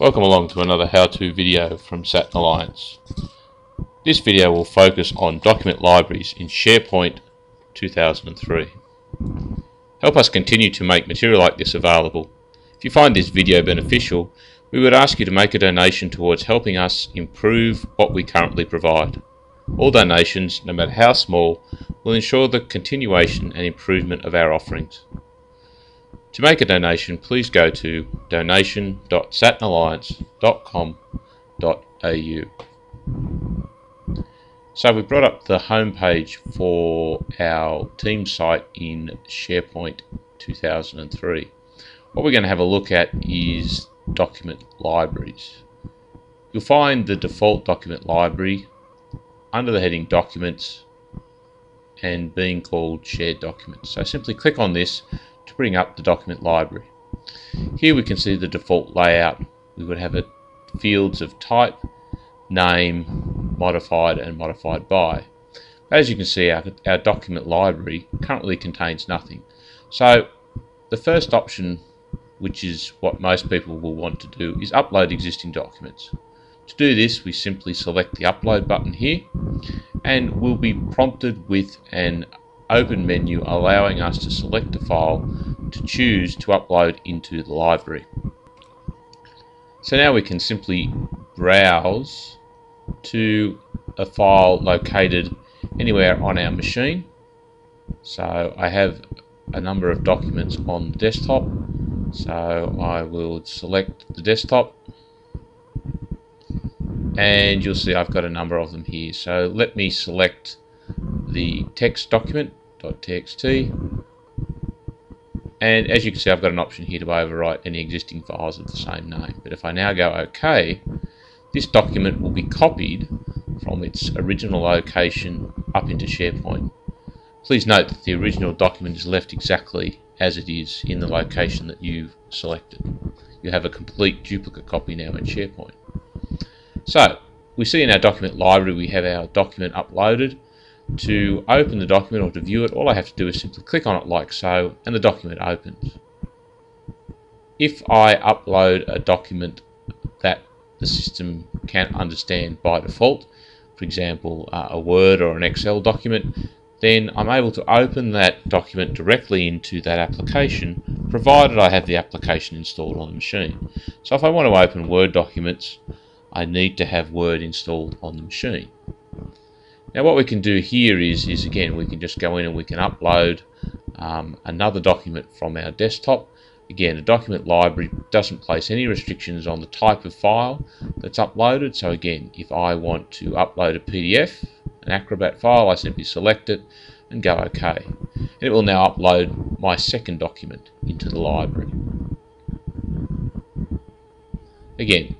Welcome along to another how-to video from Saturn Alliance. This video will focus on document libraries in SharePoint 2003. Help us continue to make material like this available. If you find this video beneficial, we would ask you to make a donation towards helping us improve what we currently provide. All donations, no matter how small, will ensure the continuation and improvement of our offerings. To make a donation, please go to donation.saturnalliance.com.au. So we brought up the homepage for our team site in SharePoint 2003. What we're going to have a look at is document libraries. You'll find the default document library under the heading Documents and being called Shared Documents. So simply click on this to bring up the document library. Here we can see the default layout. We would have it fields of type, name, modified and modified by. As you can see our, our document library currently contains nothing. So the first option which is what most people will want to do is upload existing documents. To do this we simply select the upload button here and we'll be prompted with an open menu allowing us to select a file to choose to upload into the library. So now we can simply browse to a file located anywhere on our machine. So I have a number of documents on the desktop. So I will select the desktop and you'll see I've got a number of them here. So let me select the text document .txt and as you can see I've got an option here to overwrite any existing files of the same name but if I now go OK this document will be copied from its original location up into SharePoint. Please note that the original document is left exactly as it is in the location that you've selected. You have a complete duplicate copy now in SharePoint. So, we see in our document library we have our document uploaded to open the document or to view it, all I have to do is simply click on it like so, and the document opens. If I upload a document that the system can understand by default, for example, uh, a Word or an Excel document, then I'm able to open that document directly into that application, provided I have the application installed on the machine. So if I want to open Word documents, I need to have Word installed on the machine. Now what we can do here is, is again, we can just go in and we can upload um, another document from our desktop. Again, a document library doesn't place any restrictions on the type of file that's uploaded. So again, if I want to upload a PDF, an Acrobat file, I simply select it and go OK. And it will now upload my second document into the library. Again,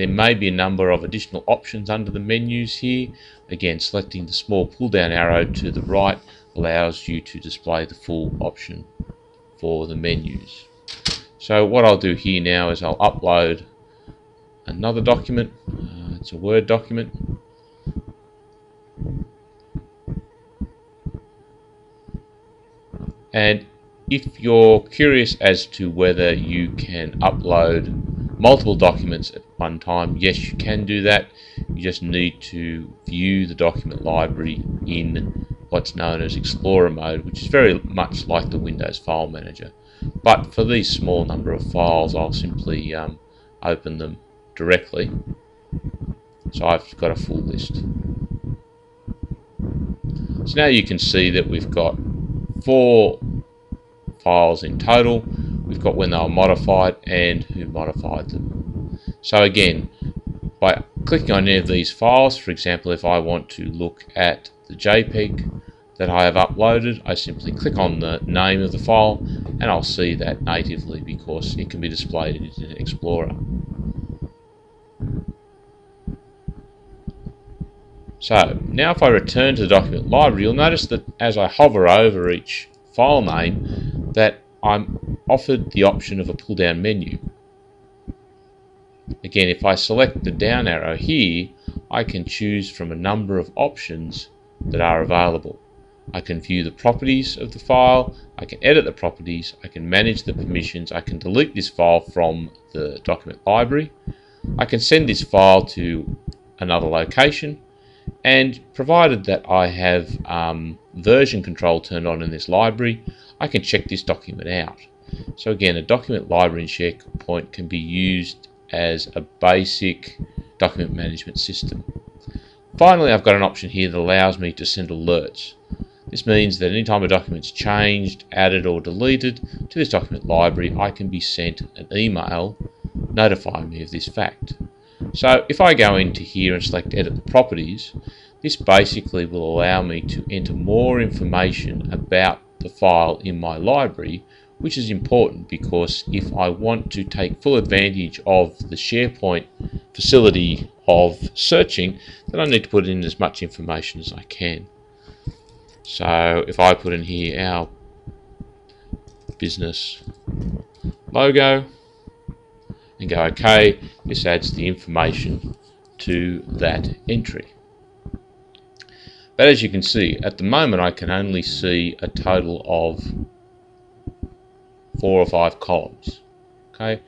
there may be a number of additional options under the menus here. Again, selecting the small pull down arrow to the right allows you to display the full option for the menus. So what I'll do here now is I'll upload another document. Uh, it's a Word document. And if you're curious as to whether you can upload multiple documents at one time, yes, you can do that. You just need to view the document library in what's known as Explorer mode, which is very much like the Windows File Manager. But for these small number of files, I'll simply um, open them directly. So I've got a full list. So now you can see that we've got four files in total we've got when they were modified and who modified them. So again, by clicking on any of these files, for example, if I want to look at the JPEG that I have uploaded, I simply click on the name of the file and I'll see that natively because it can be displayed in Explorer. So now if I return to the document library, you'll notice that as I hover over each file name, that I'm offered the option of a pull down menu. Again, if I select the down arrow here, I can choose from a number of options that are available. I can view the properties of the file, I can edit the properties, I can manage the permissions, I can delete this file from the document library, I can send this file to another location and provided that I have um, version control turned on in this library, I can check this document out. So again, a document library in SharePoint can be used as a basic document management system. Finally, I've got an option here that allows me to send alerts. This means that anytime a document's changed, added or deleted to this document library, I can be sent an email notifying me of this fact. So if I go into here and select edit the properties, this basically will allow me to enter more information about the file in my library which is important because if I want to take full advantage of the SharePoint facility of searching, then I need to put in as much information as I can. So if I put in here our business logo and go OK, this adds the information to that entry. But as you can see, at the moment I can only see a total of four or five columns. Okay,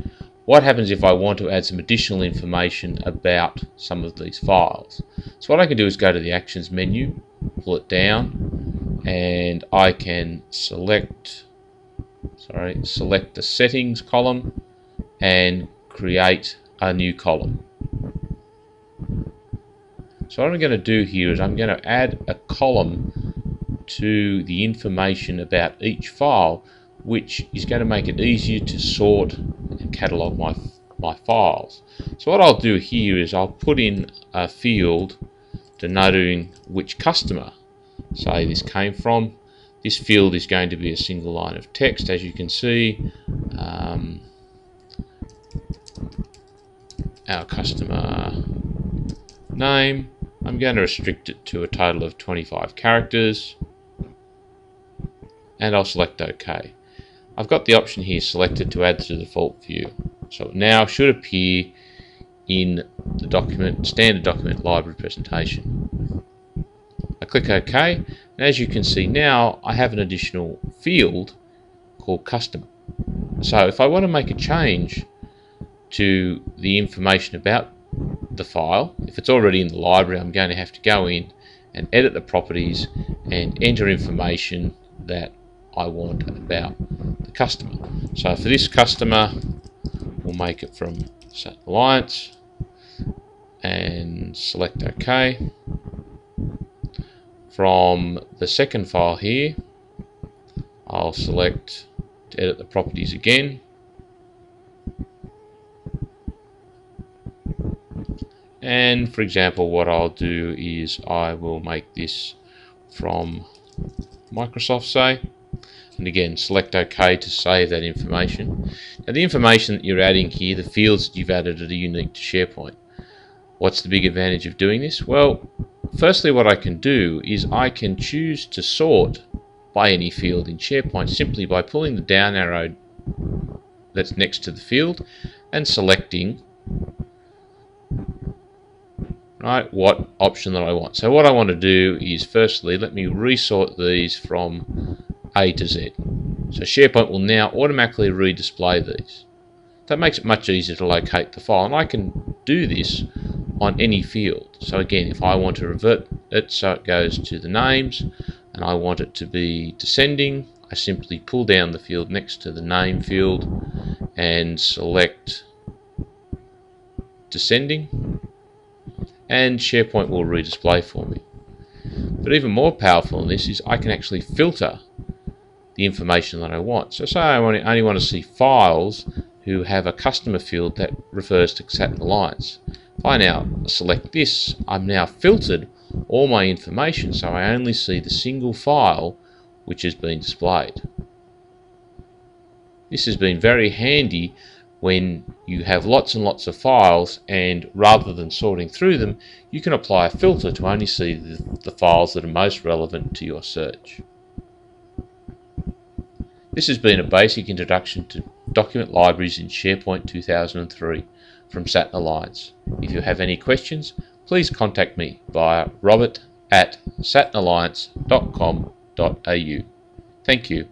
what happens if I want to add some additional information about some of these files? So what I can do is go to the Actions menu, pull it down, and I can select, sorry, select the Settings column and create a new column. So what I'm going to do here is I'm going to add a column to the information about each file which is going to make it easier to sort and catalog my my files. So what I'll do here is I'll put in a field denoting which customer say this came from. This field is going to be a single line of text as you can see. Um, our customer name. I'm going to restrict it to a total of 25 characters and I'll select OK. I've got the option here selected to add to the default view. So it now should appear in the document, standard document library presentation. I click OK, and as you can see now, I have an additional field called customer. So if I want to make a change to the information about the file, if it's already in the library, I'm going to have to go in and edit the properties and enter information that I want about the customer. So for this customer, we'll make it from Sat Alliance and select OK. From the second file here, I'll select to edit the properties again. And for example, what I'll do is I will make this from Microsoft, say and again select OK to save that information. Now the information that you're adding here, the fields that you've added are unique to SharePoint. What's the big advantage of doing this? Well, firstly what I can do is I can choose to sort by any field in SharePoint simply by pulling the down arrow that's next to the field and selecting right what option that I want. So what I want to do is firstly let me resort these from a to Z. So SharePoint will now automatically redisplay these. That makes it much easier to locate the file and I can do this on any field. So again if I want to revert it so it goes to the names and I want it to be descending I simply pull down the field next to the name field and select descending and SharePoint will redisplay for me. But even more powerful than this is I can actually filter the information that I want. So say I only want to see files who have a customer field that refers to Saturn Alliance. If I now select this, I'm now filtered all my information so I only see the single file which has been displayed. This has been very handy when you have lots and lots of files and rather than sorting through them you can apply a filter to only see the, the files that are most relevant to your search. This has been a basic introduction to document libraries in SharePoint 2003 from Saturn Alliance. If you have any questions, please contact me via robert at saturnalliance.com.au. Thank you.